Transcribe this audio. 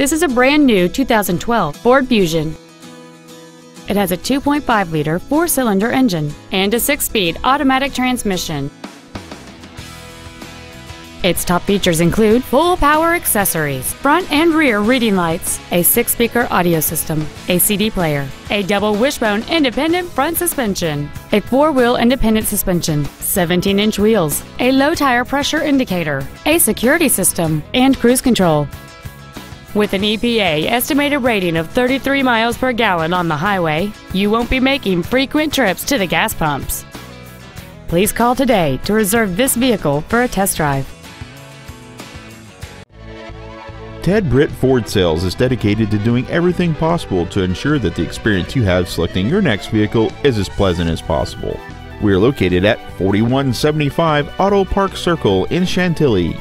This is a brand new 2012 Ford Fusion. It has a 2.5 liter four cylinder engine and a six speed automatic transmission. Its top features include full power accessories, front and rear reading lights, a six speaker audio system, a CD player, a double wishbone independent front suspension, a four wheel independent suspension, 17 inch wheels, a low tire pressure indicator, a security system, and cruise control. With an EPA estimated rating of 33 miles per gallon on the highway, you won't be making frequent trips to the gas pumps. Please call today to reserve this vehicle for a test drive. Ted Britt Ford Sales is dedicated to doing everything possible to ensure that the experience you have selecting your next vehicle is as pleasant as possible. We are located at 4175 Auto Park Circle in Chantilly.